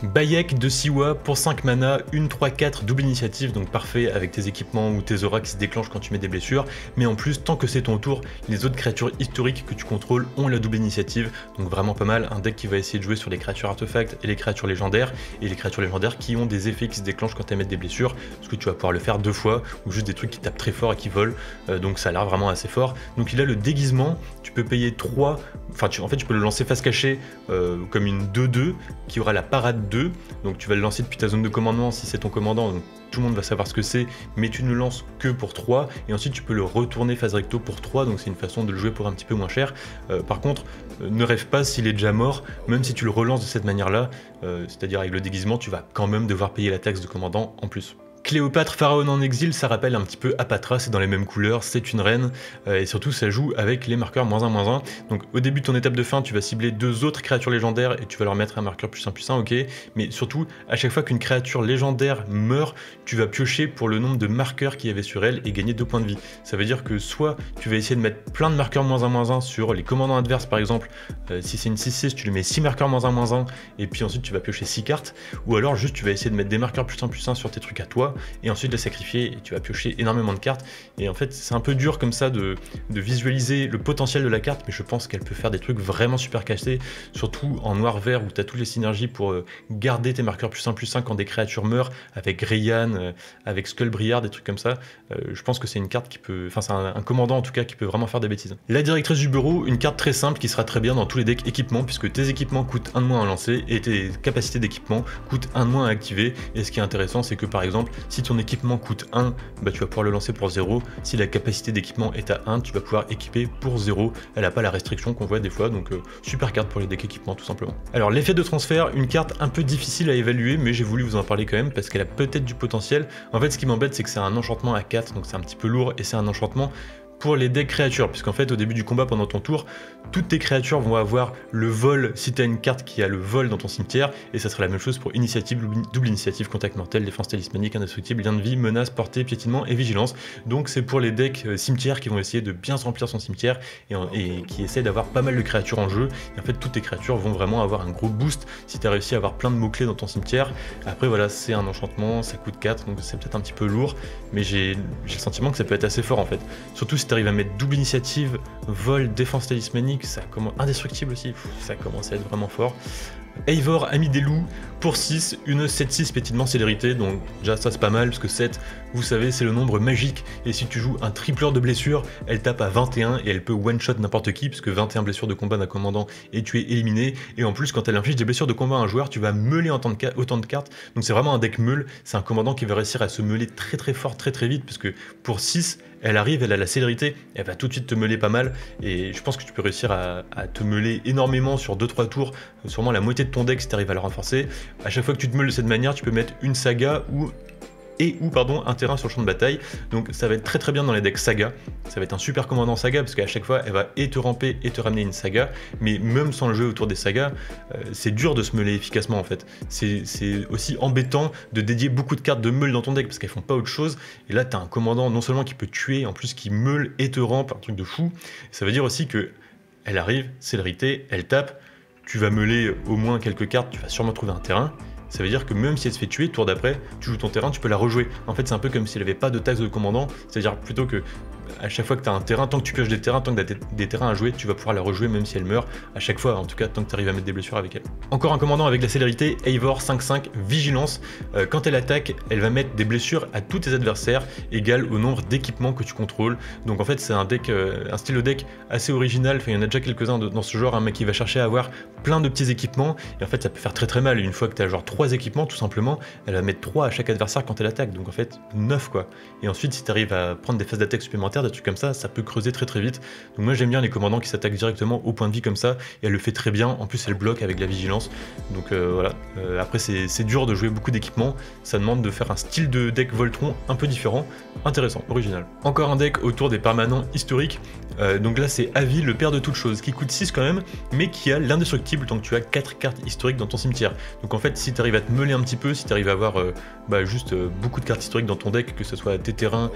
Bayek de Siwa pour 5 mana, une 3-4 double initiative, donc parfait avec tes équipements ou tes auras qui se déclenchent quand tu mets des blessures. Mais en plus, tant que c'est ton tour, les autres créatures historiques que tu contrôles ont la double initiative, donc vraiment pas mal. Un deck qui va essayer de jouer sur les créatures artefacts et les créatures légendaires, et les créatures légendaires qui ont des effets qui se déclenchent quand tu mets des blessures, parce que tu vas pouvoir le faire deux fois, ou juste des trucs qui tapent très fort et qui volent, euh, donc ça a l'air vraiment assez fort. Donc il a le déguisement, peux payer 3, enfin en fait tu peux le lancer face cachée euh, comme une 2-2 qui aura la parade 2. Donc tu vas le lancer depuis ta zone de commandement si c'est ton commandant, donc tout le monde va savoir ce que c'est, mais tu ne lances que pour 3, et ensuite tu peux le retourner phase recto pour 3, donc c'est une façon de le jouer pour un petit peu moins cher. Euh, par contre, euh, ne rêve pas s'il est déjà mort, même si tu le relances de cette manière-là, c'est-à-dire avec le déguisement, tu vas quand même devoir payer la taxe de commandant en plus. Cléopâtre, pharaon en exil, ça rappelle un petit peu Apatra, c'est dans les mêmes couleurs, c'est une reine, euh, et surtout ça joue avec les marqueurs moins 1, moins 1. Donc au début de ton étape de fin, tu vas cibler deux autres créatures légendaires et tu vas leur mettre un marqueur plus 1, plus 1, ok. Mais surtout, à chaque fois qu'une créature légendaire meurt, tu vas piocher pour le nombre de marqueurs qu'il y avait sur elle et gagner 2 points de vie. Ça veut dire que soit tu vas essayer de mettre plein de marqueurs moins 1, moins 1 sur les commandants adverses par exemple, euh, si c'est une 6-6, tu lui mets 6 marqueurs moins 1, moins 1, et puis ensuite tu vas piocher 6 cartes, ou alors juste tu vas essayer de mettre des marqueurs plus 1, plus 1 sur tes trucs à toi, et ensuite les sacrifier et tu vas piocher énormément de cartes. Et en fait, c'est un peu dur comme ça de, visualiser le potentiel de la carte, mais je pense qu'elle peut faire des trucs vraiment super cachés, surtout en noir-vert où tu as toutes les synergies pour euh, garder tes marqueurs plus 1 plus 1 quand des créatures meurent, avec Ryan, euh, avec Skullbriar, des trucs comme ça. Euh, je pense que c'est une carte qui peut. Enfin, c'est un, commandant en tout cas qui peut vraiment faire des bêtises. La directrice du bureau, une carte très simple qui sera très bien dans tous les decks équipements, puisque tes équipements coûtent un de moins à lancer et tes capacités d'équipement coûtent un de moins à activer. Et ce qui est intéressant, c'est que par exemple, si ton équipement coûte 1, bah, tu vas pouvoir le lancer pour 0. Si la capacité d'équipement est à 1, tu vas pouvoir équiper pour 0. Elle n'a pas la restriction qu'on voit des fois, donc euh, super carte pour les decks équipements tout simplement. Alors l'effet de transfert, une carte un peu difficile à évaluer, mais j'ai voulu vous en parler quand même parce qu'elle a peut-être du potentiel. En fait, ce qui m'embête, c'est que c'est un enchantement à 4, donc c'est un petit peu lourd et c'est un enchantement pour les decks créatures, puisqu'en fait au début du combat pendant ton tour, toutes tes créatures vont avoir le vol si tu une carte qui a le vol dans ton cimetière, et ça sera la même chose pour initiative, double initiative, contact mortel, défense talismanique, indestructible, lien de vie, menace, portée, piétinement et vigilance. Donc c'est pour les decks euh, cimetières qui vont essayer de bien remplir son cimetière et, qui essaient d'avoir pas mal de créatures en jeu. Et en fait toutes tes créatures vont vraiment avoir un gros boost si tu as réussi à avoir plein de mots-clés dans ton cimetière. Après voilà, c'est un enchantement, ça coûte 4, donc c'est peut-être un petit peu lourd, mais j'ai le sentiment que ça peut être assez fort en fait. Surtout si tu à mettre double initiative, vol, défense talismanique, indestructible aussi, ça commence à être vraiment fort. Eivor, ami des loups, pour 6, une 7-6 pétinement célérité, donc déjà ça c'est pas mal, parce que 7, vous savez, c'est le nombre magique, et si tu joues un tripleur de blessures, elle tape à 21, et elle peut one-shot n'importe qui, puisque 21 blessures de combat d'un commandant, et tu es éliminé, et en plus, quand elle inflige des blessures de combat à un joueur, tu vas meuler autant de, cartes, donc c'est vraiment un deck meule, c'est un commandant qui va réussir à se meuler très très fort, très très vite, parce que pour 6, elle arrive, elle a la célérité, elle va tout de suite te meuler pas mal, et je pense que tu peux réussir à, te meuler énormément sur 2-3 tours, sûrement la moitié de ton deck si tu arrives à le renforcer. À chaque fois que tu te meules de cette manière, tu peux mettre une saga ou et ou pardon un terrain sur le champ de bataille. Donc ça va être très très bien dans les decks saga. Ça va être un super commandant saga parce qu'à chaque fois elle va et te ramper et te ramener une saga. Mais même sans le jeu autour des sagas, euh, c'est dur de se meuler efficacement en fait. C'est aussi embêtant de dédier beaucoup de cartes de meule dans ton deck parce qu'elles font pas autre chose. Et là t'as un commandant non seulement qui peut tuer, en plus qui meule et te rampe, un truc de fou. Ça veut dire aussi que elle arrive, célérité, elle tape. Tu vas meuler au moins quelques cartes, tu vas sûrement trouver un terrain ça veut dire que même si elle se fait tuer, tour d'après, tu joues ton terrain, tu peux la rejouer. En fait, c'est un peu comme s'il avait pas de taxe de commandant, c'est-à-dire plutôt que à chaque fois que tu as un terrain, tant que tu pioches des terrains, tant que tu as des terrains à jouer, tu vas pouvoir la rejouer même si elle meurt, à chaque fois, en tout cas tant que tu arrives à mettre des blessures avec elle. Encore un commandant avec la célérité, Eivor 5-5, vigilance. Euh, quand elle attaque, elle va mettre des blessures à tous tes adversaires, égal au nombre d'équipements que tu contrôles. Donc en fait, c'est un deck, euh, un style de deck assez original, il y en a déjà quelques-uns dans ce genre, un mec qui va chercher à avoir plein de petits équipements, et en fait ça peut faire très très mal. Une fois que tu as genre 3 équipements, tout simplement, elle va mettre 3 à chaque adversaire quand elle attaque, donc en fait 9 quoi. Et ensuite, si tu arrives à prendre des phases d'attaque supplémentaires, des trucs comme ça, ça peut creuser très très vite. Donc moi j'aime bien les commandants qui s'attaquent directement au point de vie comme ça, et elle le fait très bien, en plus elle bloque avec la vigilance. Donc euh, voilà, euh, après c'est dur de jouer beaucoup d'équipements, ça demande de faire un style de deck Voltron un peu différent, intéressant, original. Encore un deck autour des permanents historiques, euh, donc là c'est Avi, le père de toutes choses, qui coûte 6 quand même, mais qui a l'indestructible tant que tu as 4 cartes historiques dans ton cimetière. Donc en fait si tu arrives à te meuler un petit peu, si tu arrives à avoir bah, juste beaucoup de cartes historiques dans ton deck, que ce soit tes terrains,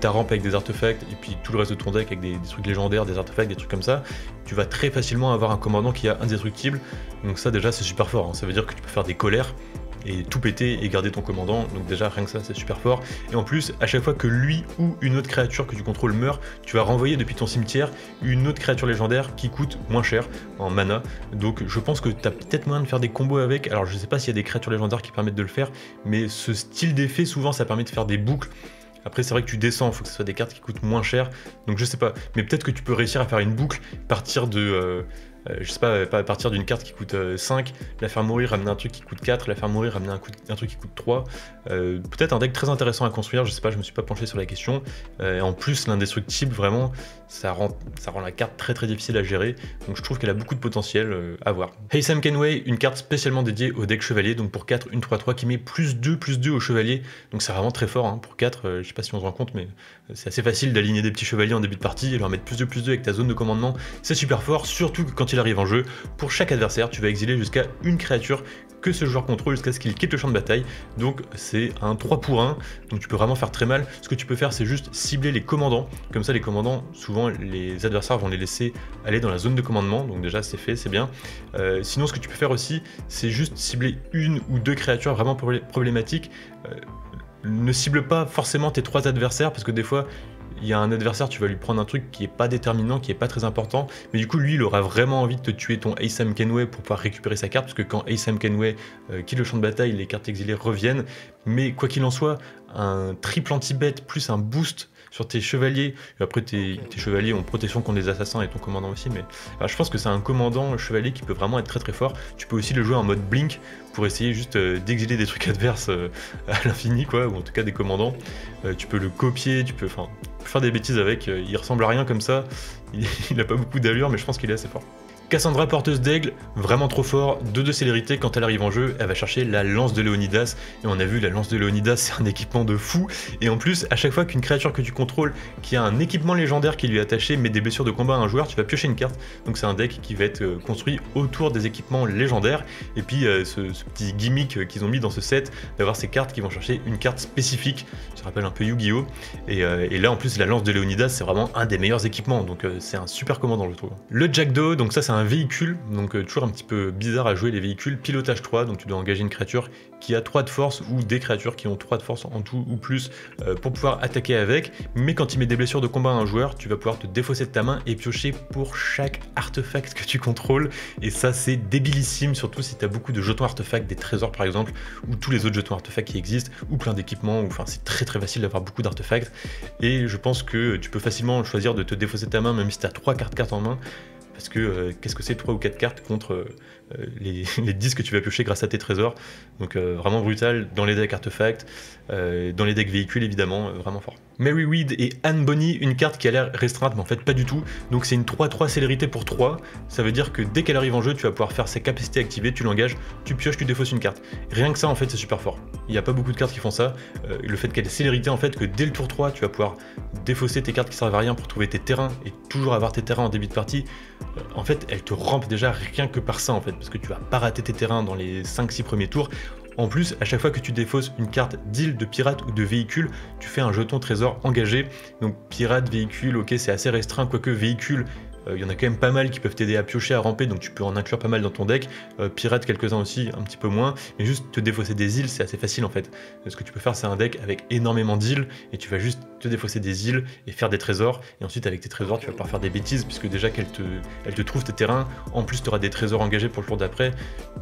ta rampe avec des artefacts, et puis tout le reste de ton deck avec des, trucs légendaires, des artefacts, des trucs comme ça, tu vas très facilement avoir un commandant qui est indestructible. Donc ça déjà c'est super fort, hein. ça veut dire que tu peux faire des colères et tout péter et garder ton commandant. Donc déjà rien que ça c'est super fort. Et en plus à chaque fois que lui ou une autre créature que tu contrôles meurt, tu vas renvoyer depuis ton cimetière une autre créature légendaire qui coûte moins cher en mana. Donc je pense que tu as peut-être moyen de faire des combos avec. Alors je sais pas s'il y a des créatures légendaires qui permettent de le faire, mais ce style d'effet souvent ça permet de faire des boucles après, c'est vrai que tu descends, il faut que ce soit des cartes qui coûtent moins cher. Donc je sais pas. Mais peut-être que tu peux réussir à faire une boucle, partir de, euh, euh, je sais pas, à partir d'une carte qui coûte 5, la faire mourir, ramener un truc qui coûte 4, la faire mourir, ramener un, truc qui coûte 3. Peut-être un deck très intéressant à construire, je sais pas, je me suis pas penché sur la question. en plus, l'indestructible, vraiment, ça rend, ça rend la carte très très difficile à gérer. Donc je trouve qu'elle a beaucoup de potentiel à voir. Hey Sam Kenway, une carte spécialement dédiée au deck chevalier, donc pour 4, une 3-3 qui met plus 2, plus 2 au chevalier. Donc c'est vraiment très fort hein, pour 4, je sais pas si on se rend compte, mais c'est assez facile d'aligner des petits chevaliers en début de partie et leur mettre plus de plus 2 avec ta zone de commandement. C'est super fort, surtout quand il arrive en jeu. Pour chaque adversaire, tu vas exiler jusqu'à une créature que ce joueur contrôle jusqu'à ce qu'il quitte le champ de bataille. Donc c'est un 3 pour 1, donc tu peux vraiment faire très mal. Ce que tu peux faire, c'est juste cibler les commandants. Comme ça, les commandants, souvent, les adversaires vont les laisser aller dans la zone de commandement. Donc déjà, c'est fait, c'est bien. Euh, sinon, ce que tu peux faire aussi, c'est juste cibler une ou deux créatures vraiment problématiques. Euh, ne cible pas forcément tes trois adversaires, parce que des fois, il y a un adversaire, tu vas lui prendre un truc qui est pas déterminant, qui est pas très important, mais du coup lui il aura vraiment envie de te tuer ton Aesam Kenway pour pouvoir récupérer sa carte, parce que quand Aesam Kenway euh, quitte le champ de bataille, les cartes exilées reviennent, mais quoi qu'il en soit, un triple anti-bet plus un boost sur tes chevaliers, et après tes, chevaliers ont protection contre les assassins et ton commandant aussi, mais je pense que c'est un commandant chevalier qui peut vraiment être très très fort. Tu peux aussi le jouer en mode blink pour essayer juste euh, d'exiler des trucs <laughs> adverses euh, à l'infini, quoi, ou en tout cas des commandants. Euh, tu peux le copier, tu peux, faire des bêtises avec. il ressemble à rien comme ça, il, <laughs> il a pas beaucoup d'allure, mais je pense qu'il est assez fort. Cassandra porteuse d'aigle, vraiment trop fort, 2 de célérité, quand elle arrive en jeu, elle va chercher la lance de Léonidas, et on a vu la lance de Léonidas <laughs> c'est un équipement de fou, et en plus à chaque fois qu'une créature que tu contrôles qui a un équipement légendaire qui lui est attaché met des blessures de combat à un joueur, tu vas piocher une carte, donc c'est un deck qui va être euh, construit autour des équipements légendaires, et puis euh, ce, petit gimmick euh, qu'ils ont mis dans ce set, d'avoir ces cartes qui vont chercher une carte spécifique, ça rappelle un peu Yu-Gi-Oh! Et, là en plus la lance de Léonidas c'est vraiment un des meilleurs équipements, donc c'est un super commandant je trouve. Le Jackdaw, donc ça c'est un véhicule, donc euh, toujours un petit peu bizarre à jouer les véhicules, pilotage 3, donc tu dois engager une créature qui a 3 de force ou des créatures qui ont 3 de force en tout ou plus euh, pour pouvoir attaquer avec, mais quand il met des blessures de combat à un joueur, tu vas pouvoir te défausser de ta main et piocher pour chaque artefact que tu contrôles, et ça c'est débilissime, surtout si tu as beaucoup de jetons artefacts, des trésors par exemple, ou tous les autres jetons artefacts qui existent, ou plein d'équipements, enfin c'est très très facile d'avoir beaucoup d'artefacts, et je pense que tu peux facilement choisir de te défausser de ta main même si tu as 3 cartes cartes en main, parce que euh, qu'est-ce que c'est 3 ou 4 cartes contre euh, les, <laughs> les, 10 que tu vas piocher grâce à tes trésors. Donc euh, vraiment brutal dans les decks artefacts, dans les decks véhicules évidemment, vraiment fort. Mary Weed et Anne Bonny, une carte qui a l'air restreinte mais en fait pas du tout. Donc c'est une 3-3 célérité pour 3, ça veut dire que dès qu'elle arrive en jeu tu vas pouvoir faire ses capacités activées, tu l'engages, tu pioches, tu défausses une carte. Rien que ça en fait c'est super fort. Il n'y a pas beaucoup de cartes qui font ça. le fait qu'elle ait célérité en fait que dès le tour 3 tu vas pouvoir défausser tes cartes qui servent à rien pour trouver tes terrains et toujours avoir tes terrains en début de partie, en fait, elle te rampe déjà rien que par ça, en fait, parce que tu vas pas rater tes terrains dans les 5-6 premiers tours. En plus, à chaque fois que tu défausses une carte d'île, de pirate ou de véhicule, tu fais un jeton trésor engagé. Donc pirate, véhicule, ok, c'est assez restreint, quoique véhicule, il euh, y en a quand même pas mal qui peuvent t'aider à piocher, à ramper, donc tu peux en inclure pas mal dans ton deck. Euh, pirate, quelques-uns aussi, un petit peu moins, mais juste te défausser des îles, c'est assez facile en fait. Ce que tu peux faire, c'est un deck avec énormément d'îles, et tu vas juste te défausser des îles et faire des trésors, et ensuite avec tes trésors, tu vas pouvoir faire des bêtises, puisque déjà qu'elle te, te trouve tes terrains, en plus tu auras des trésors engagés pour le tour d'après.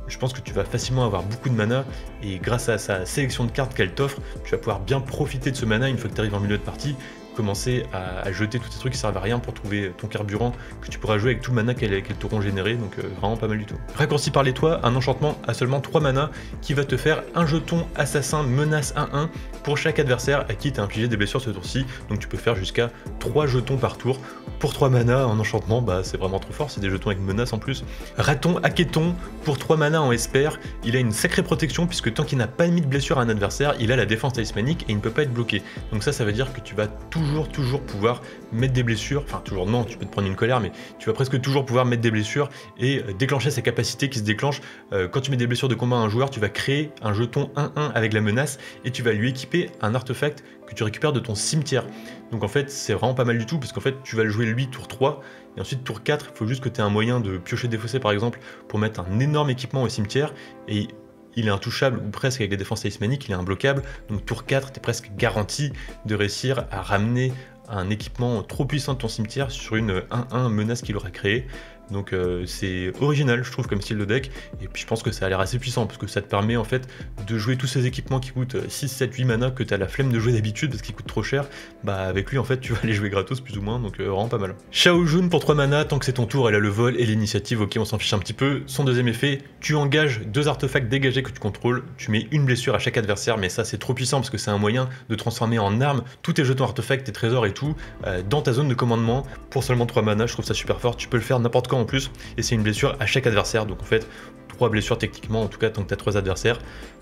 Je pense que tu vas facilement avoir beaucoup de mana, et grâce à sa sélection de cartes qu'elle t'offre, tu vas pouvoir bien profiter de ce mana une fois que tu arrives en milieu de partie, commencer à, jeter tous ces trucs qui servent à rien pour trouver ton carburant que tu pourras jouer avec tout le mana qu'elles t'auront généré, donc euh, vraiment pas mal du tout. Raccourci par les toits, un enchantement à seulement 3 mana qui va te faire un jeton assassin menace 1-1 pour chaque adversaire à qui tu as infligé des blessures ce tour-ci, donc tu peux faire jusqu'à 3 jetons par tour. Pour 3 mana en enchantement, bah c'est vraiment trop fort, c'est des jetons avec menace en plus. Raton Aketon, pour 3 mana en esper, il a une sacrée protection puisque tant qu'il n'a pas mis de blessure à un adversaire, il a la défense talismanique et il ne peut pas être bloqué. Donc ça, ça veut dire que tu vas tout toujours, pouvoir mettre des blessures. Enfin, toujours non, tu peux te prendre une colère, mais tu vas presque toujours pouvoir mettre des blessures et euh, déclencher sa capacité qui se déclenche. Euh, quand tu mets des blessures de combat à un joueur, tu vas créer un jeton 1-1 avec la menace et tu vas lui équiper un artefact que tu récupères de ton cimetière. Donc en fait, c'est vraiment pas mal du tout, parce qu'en fait, tu vas le jouer lui tour 3, et ensuite tour 4, il faut juste que tu aies un moyen de piocher des fossés par exemple, pour mettre un énorme équipement au cimetière, et il est intouchable ou presque avec les défenses talismaniques, il est imbloquable. Donc tour 4, tu es presque garanti de réussir à ramener un équipement trop puissant de ton cimetière sur une 1-1 menace qu'il aura créé. Donc euh, c'est original, je trouve, comme style de deck. Et puis je pense que ça a l'air assez puissant parce que ça te permet en fait de jouer tous ces équipements qui coûtent 6, 7, 8 mana que tu as la flemme de jouer d'habitude parce qu'ils coûtent trop cher. Bah avec lui en fait tu vas <laughs> les jouer gratos plus ou moins, donc euh, vraiment pas mal. Shao Jun pour 3 mana, tant que c'est ton tour, elle a le vol et l'initiative, ok on s'en fiche un petit peu. Son deuxième effet, tu engages deux artefacts dégagés que tu contrôles, tu mets une blessure à chaque adversaire, mais ça c'est trop puissant parce que c'est un moyen de transformer en arme tous tes jetons artefacts, tes trésors et tout euh, dans ta zone de commandement pour seulement 3 mana, je trouve ça super fort, tu peux le faire n'importe quand en plus, et c'est une blessure à chaque adversaire, donc en fait, 3 blessures techniquement, en tout cas tant que tu as 3 adversaires,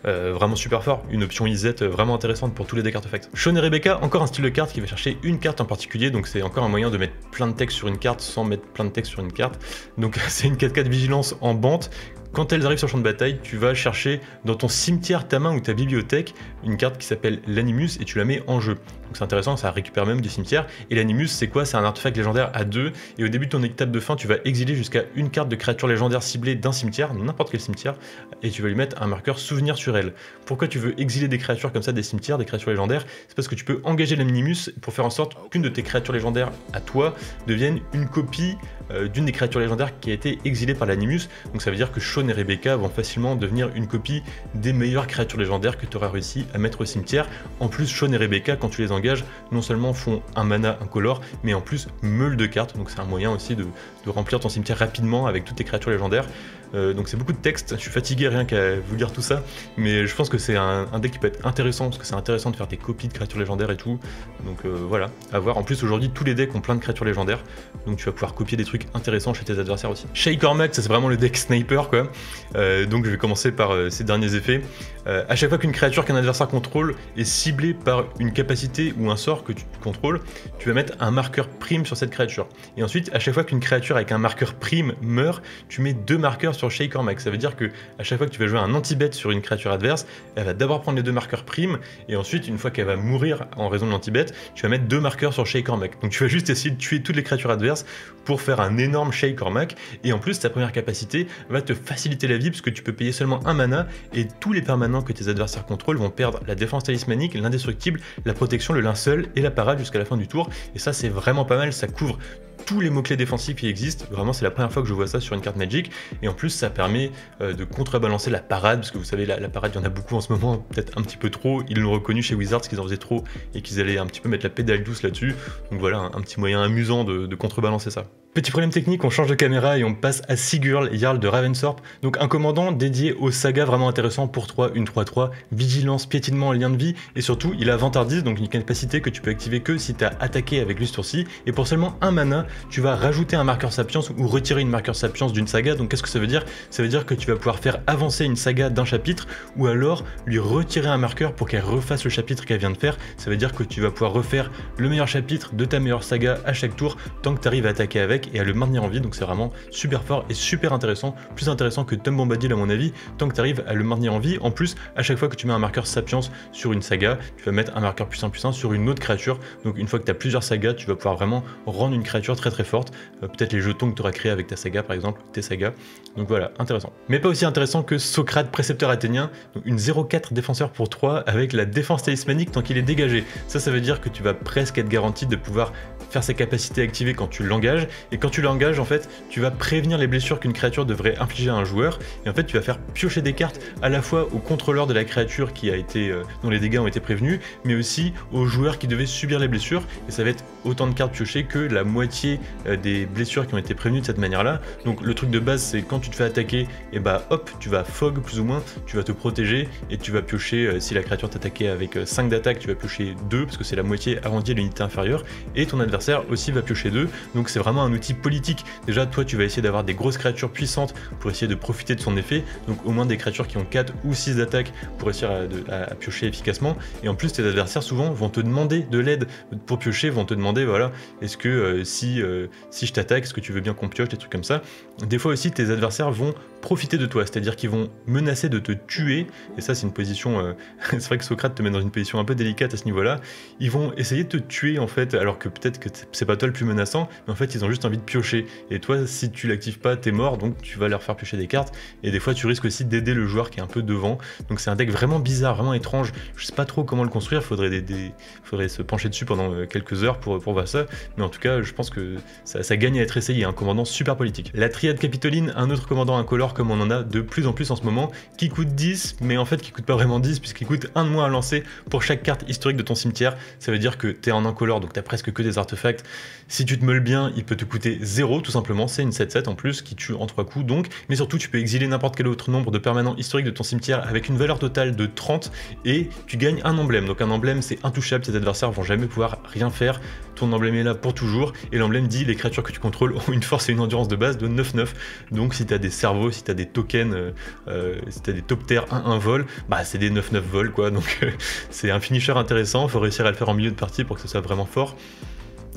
euh, vraiment super fort, une option IZ vraiment intéressante pour tous les decks artefacts. Sean et Rebecca, encore un style de carte qui va chercher une carte en particulier, donc c'est encore un moyen de mettre plein de texte sur une carte sans mettre plein de texte sur une carte, donc <laughs> c'est une 4-4 vigilance en bande. Quand elles arrivent sur le champ de bataille, tu vas chercher dans ton cimetière, ta main ou ta bibliothèque une carte qui s'appelle l'Animus et tu la mets en jeu. Donc c'est intéressant, ça récupère même du cimetière. Et l'Animus, c'est quoi? C'est un artefact légendaire à 2. Et au début de ton étape de fin, tu vas exiler jusqu'à une carte de créature légendaire ciblée d'un cimetière, n'importe quel cimetière, et tu vas lui mettre un marqueur souvenir sur elle. Pourquoi tu veux exiler des créatures comme ça, des cimetières, des créatures légendaires? C'est parce que tu peux engager l'Animus pour faire en sorte qu'une de tes créatures légendaires à toi devienne une copie euh, d'une des créatures légendaires qui a été exilée par l'Animus. Donc ça veut dire que Sean et Rebecca vont facilement devenir une copie des meilleures créatures légendaires que tu auras réussi à mettre au cimetière. En plus, Sean et Rebecca, quand tu les engages, non seulement font un mana incolore, mais en plus meulent de cartes. Donc c'est un moyen aussi de, remplir ton cimetière rapidement avec toutes tes créatures légendaires. Euh, donc c'est beaucoup de texte, je suis fatigué rien qu'à vous lire tout ça, mais je pense que c'est un, deck qui peut être intéressant, parce que c'est intéressant de faire des copies de créatures légendaires et tout. Donc euh, voilà, à voir. En plus aujourd'hui tous les decks ont plein de créatures légendaires, donc tu vas pouvoir copier des trucs intéressants chez tes adversaires aussi. Cormac, ça c'est vraiment le deck sniper quoi. Euh, donc je vais commencer par ces derniers effets. à chaque fois qu'une créature qu'un adversaire contrôle est ciblée par une capacité ou un sort que tu contrôles, tu vas mettre un marqueur prime sur cette créature. Et ensuite, à chaque fois qu'une créature avec un marqueur prime meurt, tu mets deux marqueurs sur Shaker Max. Ça veut dire que à chaque fois que tu vas jouer un anti-bet sur une créature adverse, elle va d'abord prendre les deux marqueurs prime, et ensuite, une fois qu'elle va mourir en raison de l'anti-bet, tu vas mettre deux marqueurs sur Shaker Mac. Donc tu vas juste essayer de tuer toutes les créatures adverses pour faire un énorme Shaker Mac. Et en plus, ta première capacité va te faciliter la vie parce que tu peux payer seulement un mana et tous les permanents que tes adversaires contrôlent vont perdre la défense talismanique, l'indestructible, la protection, le linceul et la parade jusqu'à la fin du tour. Et ça, c'est vraiment pas mal. Ça couvre tous les mots-clés défensifs qui existent. Vraiment, c'est la première fois que je vois ça sur une carte Magic. Et en plus, ça permet euh, de contrebalancer la parade, parce que vous savez, la, parade, il y en a beaucoup en ce moment, peut-être un petit peu trop. Ils l'ont reconnu chez Wizards qu'ils en faisaient trop et qu'ils allaient un petit peu mettre la pédale douce là-dessus. Donc voilà, un, petit moyen amusant de contrebalancer ça. Petit problème technique, on change de caméra et on passe à Sigurd, Jarl de Ravensthorpe, donc un commandant dédié aux sagas vraiment intéressant pour 3, une 3-3, vigilance, piétinement, lien de vie, et surtout il a vantardise, donc une capacité que tu peux activer que si tu as attaqué avec lui ce et pour seulement un mana, tu vas rajouter un marqueur sapiens ou retirer une marqueur sapiens d'une saga, donc qu'est-ce que ça veut dire? Ça veut dire que tu vas pouvoir faire avancer une saga d'un chapitre, ou alors lui retirer un marqueur pour qu'elle refasse le chapitre qu'elle vient de faire, ça veut dire que tu vas pouvoir refaire le meilleur chapitre de ta meilleure saga à chaque tour, tant que tu arrives à attaquer avec, et à le maintenir en vie. Donc c'est vraiment super fort et super intéressant. Plus intéressant que Tom Bombadil à mon avis, tant que tu arrives à le maintenir en vie. En plus, à chaque fois que tu mets un marqueur Sapiens sur une saga, tu vas mettre un marqueur puissant puissant sur une autre créature. Donc une fois que tu as plusieurs sagas, tu vas pouvoir vraiment rendre une créature très très forte. Euh, peut-être les jetons que tu auras créés avec ta saga par exemple, tes sagas. Donc voilà, intéressant. Mais pas aussi intéressant que Socrate, précepteur athénien, donc une 0-4 défenseur pour 3 avec la défense talismanique tant qu'il est dégagé. Ça, ça veut dire que tu vas presque être garanti de pouvoir faire ses capacités activées quand tu l'engages. Et quand tu l'engages, en fait, tu vas prévenir les blessures qu'une créature devrait infliger à un joueur. Et en fait, tu vas faire piocher des cartes à la fois au contrôleur de la créature qui a été, euh, dont les dégâts ont été prévenus, mais aussi aux joueurs qui devaient subir les blessures. Et ça va être autant de cartes piochées que la moitié euh, des blessures qui ont été prévenues de cette manière-là. Donc le truc de base, c'est quand tu te fais attaquer, et bah hop, tu vas fog plus ou moins, tu vas te protéger et tu vas piocher, euh, si la créature t'attaquait avec 5 d'attaque, tu vas piocher 2 parce que c'est la moitié arrondie à l'unité inférieure. Et ton adversaire aussi va piocher deux. Donc c'est vraiment un outil politique. Déjà, toi, tu vas essayer d'avoir des grosses créatures puissantes pour essayer de profiter de son effet. Donc au moins des créatures qui ont 4 ou 6 attaques pour réussir à, piocher efficacement. Et en plus, tes adversaires souvent vont te demander de l'aide pour piocher, vont te demander, voilà, est-ce que euh, si, euh, si je t'attaque, est-ce que tu veux bien qu'on pioche, des trucs comme ça. Des fois aussi, tes adversaires vont profiter de toi, c'est-à-dire qu'ils vont menacer de te tuer. Et ça, c'est une position. Euh, <laughs> c'est vrai que Socrate te met dans une position un peu délicate à ce niveau-là. Ils vont essayer de te tuer en fait, alors que peut-être que c'est pas toi le plus menaçant, mais en fait ils ont juste envie de piocher. Et toi, si tu l'actives pas, t'es mort, donc tu vas leur faire piocher des cartes. Et des fois, tu risques aussi d'aider le joueur qui est un peu devant. Donc c'est un deck vraiment bizarre, vraiment étrange. Je sais pas trop comment le construire, faudrait, des, faudrait se pencher dessus pendant euh, quelques heures pour, pour voir ça. Mais en tout cas, je pense que ça, gagne à être essayé, un commandant super politique. La triade capitoline, un autre commandant incolore comme on en a de plus en plus en ce moment, qui coûte 10, mais en fait qui coûte pas vraiment 10 puisqu'il coûte un de moins à lancer pour chaque carte historique de ton cimetière. Ça veut dire que tu es en incolore, donc tu as presque que des artefacts. Si tu te meules bien, il peut te coûter 0 tout simplement, c'est une 7-7 en plus qui tue en 3 coups donc, mais surtout tu peux exiler n'importe quel autre nombre de permanents historiques de ton cimetière avec une valeur totale de 30 et tu gagnes un emblème. Donc un emblème c'est intouchable, tes adversaires vont jamais pouvoir rien faire, ton emblème est là pour toujours et l'emblème dit les créatures que tu contrôles ont une force et une endurance de base de 9-9. Donc si tu des cerveaux, si tu des tokens, euh, euh, si tu as des top terre 1-1 vol, bah c'est des 9-9 vol quoi. Donc <laughs> c'est un finisher intéressant, faut réussir à le faire en milieu de partie pour que ce soit vraiment fort.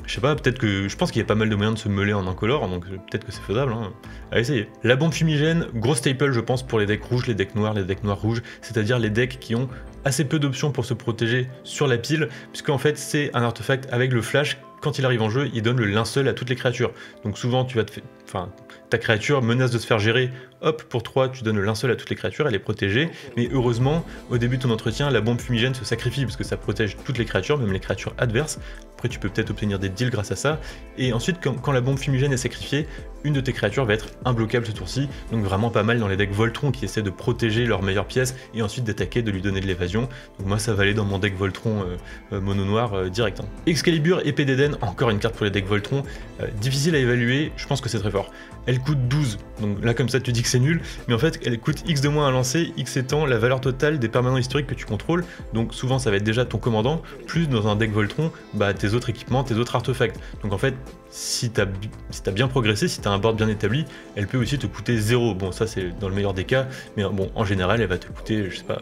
Je sais pas, peut-être que. Je pense qu'il y a pas mal de moyens de se meuler en incolore, donc peut-être que c'est faisable. Hein. À essayer. La bombe fumigène, gros staple, je pense, pour les decks rouges, les decks noirs, les decks noirs rouges, c'est-à-dire les decks qui ont assez peu d'options pour se protéger sur la pile, puisque en fait, c'est un artefact avec le flash. Quand il arrive en jeu, il donne le linceul à toutes les créatures. Donc souvent, tu vas te. Enfin, ta créature menace de se faire gérer, hop, pour 3, tu donnes le linceul à toutes les créatures, elle est protégée, mais heureusement, au début de ton entretien, la bombe fumigène se sacrifie parce que ça protège toutes les créatures, même les créatures adverses. Tu peux peut-être obtenir des deals grâce à ça. Et ensuite, quand, la bombe fumigène est sacrifiée, une de tes créatures va être imbloquable ce tour-ci, donc vraiment pas mal dans les decks Voltron qui essaient de protéger leur meilleure pièce et ensuite d'attaquer, de lui donner de l'évasion. Donc moi, ça va aller dans mon deck Voltron euh, euh, mono noir euh, direct. Hein. Excalibur, épée d'Eden, encore une carte pour les decks Voltron, difficile à évaluer, je pense que c'est très fort. Elle coûte 12, donc là comme ça tu dis que c'est nul, mais en fait elle coûte X de moins à lancer, X étant la valeur totale des permanents historiques que tu contrôles, donc souvent ça va être déjà ton commandant, plus dans un deck Voltron, bah, tes autres équipements, tes autres artefacts. Donc en fait, si tu as, bien progressé, si tu as un board bien établi, elle peut aussi te coûter 0. Bon, ça c'est dans le meilleur des cas, mais bon, en général, elle va te coûter, je sais pas,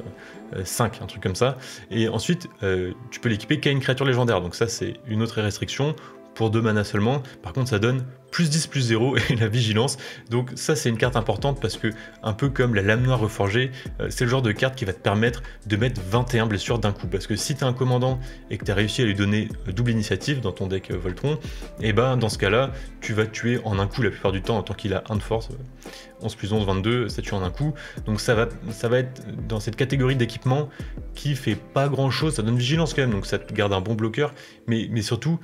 5, euh, un truc comme ça. Et ensuite, euh, tu peux l'équiper qu'à une créature légendaire, donc ça c'est une autre restriction pour 2 mana seulement. Par contre, ça donne plus 10 plus 0 <laughs> et la vigilance. Donc ça c'est une carte importante parce que un peu comme la lame noire reforgée, euh, c'est le genre de carte qui va te permettre de mettre 21 blessures d'un coup. Parce que si tu un commandant et que tu as réussi à lui donner euh, double initiative dans ton deck euh, Voltron, et eh ben dans ce cas-là, tu vas tuer en un coup la plupart du temps en tant qu'il a 1 de force. 11 plus 11, 22, ça tue en un coup. Donc ça va, ça va être dans cette catégorie d'équipement qui fait pas grand chose, ça donne vigilance quand même, donc ça te garde un bon bloqueur, mais, surtout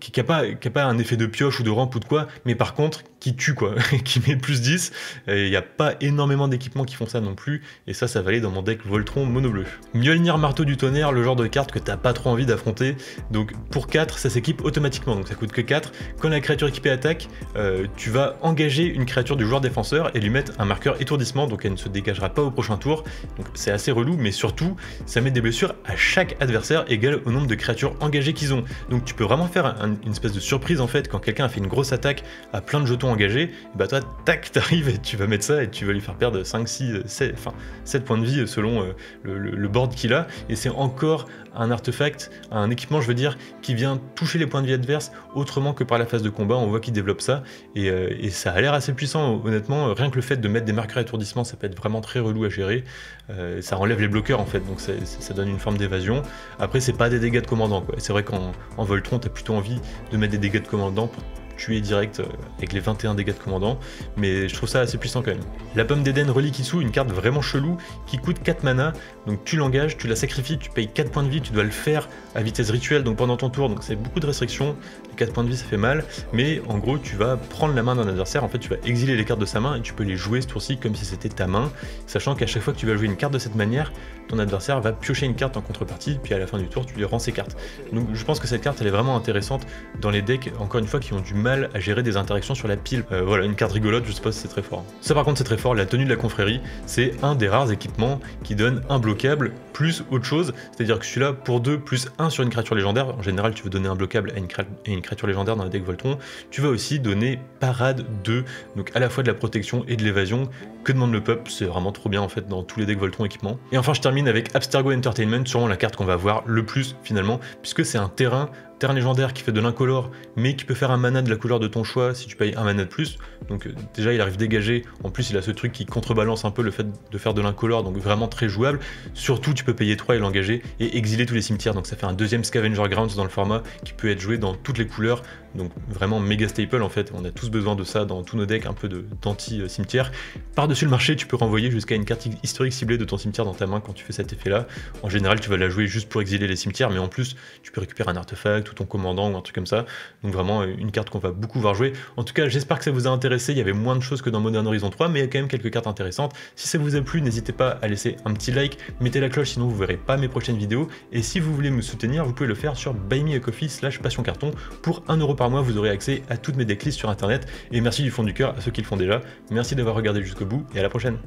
qui n'a pas un effet de pioche ou de rampe ou de quoi, mais par contre qui tue quoi, <laughs> qui met plus 10. Il n'y a pas énormément d'équipements qui font ça non plus, et ça, ça va aller dans mon deck Voltron mono bleu. Mjolnir Marteau du Tonnerre, le genre de carte que t'as pas trop envie d'affronter, donc pour 4, ça s'équipe automatiquement, donc ça coûte que 4. Quand la créature équipée attaque, euh, tu vas engager une créature du joueur défenseur et lui mettre un marqueur étourdissement, donc elle ne se dégagera pas au prochain tour, donc c'est assez relou, mais surtout, ça met des blessures à chaque adversaire égal au nombre de créatures engagées qu'ils ont. Donc tu peux vraiment faire une espèce de surprise en fait quand quelqu'un a fait une grosse attaque à plein de jetons engagés, bah toi, tac, <laughs> t'arrives et tu vas mettre ça et tu vas lui faire perdre 5, 6, 7, enfin 7 points de vie selon euh, le, board qu'il a. Et c'est encore un artefact, un équipement, je veux dire, qui vient toucher les points de vie adverses autrement que par la phase de combat. On voit qu'il développe ça et, euh, ça a l'air assez puissant, honnêtement. Rien que le fait de mettre des marqueurs étourdissement, ça peut être vraiment très relou à gérer. Euh, ça enlève les bloqueurs en fait, donc ça donne une forme d'évasion. Après, c'est pas des dégâts de commandant. C'est vrai qu'en Voltron, t'as plutôt envie de mettre des dégâts de commandant tuer direct euh, avec les 21 dégâts de commandant, mais je trouve ça assez puissant quand même. La pomme d'Eden Relique Issou, une carte vraiment chelou qui coûte 4 mana, donc tu l'engages, tu la sacrifies, tu payes 4 points de vie, tu dois le faire à vitesse rituelle, donc pendant ton tour, donc c'est beaucoup de restrictions, les 4 points de vie ça fait mal, mais en gros tu vas prendre la main d'un adversaire, en fait tu vas exiler les cartes de sa main et tu peux les jouer ce tour-ci comme si c'était ta main, sachant qu'à chaque fois que tu vas jouer une carte de cette manière, ton adversaire va piocher une carte en contrepartie, puis à la fin du tour tu lui rends ses cartes. Donc je pense que cette carte elle est vraiment intéressante dans les decks, encore une fois, qui ont du mal à gérer des interactions sur la pile. Euh, voilà, une carte rigolote, je sais pas si c'est très fort. Ça par contre c'est très fort, la tenue de la confrérie, c'est un des rares équipements qui donne un bloquable plus autre chose, c'est-à-dire que celui-là, pour 2 plus 1 sur une créature légendaire, en général tu veux donner un bloquable à une, créature légendaire dans le deck Voltron, tu vas aussi donner parade 2, donc à la fois de la protection et de l'évasion, que demande le peuple, c'est vraiment trop bien en fait dans tous les decks Voltron équipements. Et enfin je termine avec Abstergo Entertainment, sûrement la carte qu'on va voir le plus finalement, puisque c'est un terrain terrain légendaire qui fait de l'incolore, mais qui peut faire un mana de la couleur de ton choix si tu payes un mana de plus. Donc euh, déjà il arrive dégagé, en plus il a ce truc qui contrebalance un peu le fait de faire de l'incolore, donc vraiment très jouable. Surtout tu peux payer 3 et l'engager et exiler tous les cimetières, donc ça fait un deuxième Scavenger Grounds dans le format qui peut être joué dans toutes les couleurs, donc vraiment méga staple en fait, on a tous besoin de ça dans tous nos decks, un peu d'anti-cimetière. Par-dessus le marché, tu peux renvoyer jusqu'à une carte historique ciblée de ton cimetière dans ta main quand tu fais cet effet-là. En général, tu vas la jouer juste pour exiler les cimetières, mais en plus, tu peux récupérer un artefact ou ton commandant ou un truc comme ça. Donc vraiment une carte qu'on va beaucoup voir jouer. En tout cas, j'espère que ça vous a intéressé, il y avait moins de choses que dans Modern Horizon 3, mais il y a quand même quelques cartes intéressantes. Si ça vous a plu, n'hésitez pas à laisser un petit like, mettez la cloche sinon vous verrez pas mes prochaines vidéos. Et si vous voulez me soutenir, vous pouvez le faire sur buymeacoffee slash passion carton. Pour 1€ par mois, vous aurez accès à toutes mes decklists sur internet. Et merci du fond du cœur à ceux qui le font déjà. Merci d'avoir regardé jusqu'au bout et à la prochaine.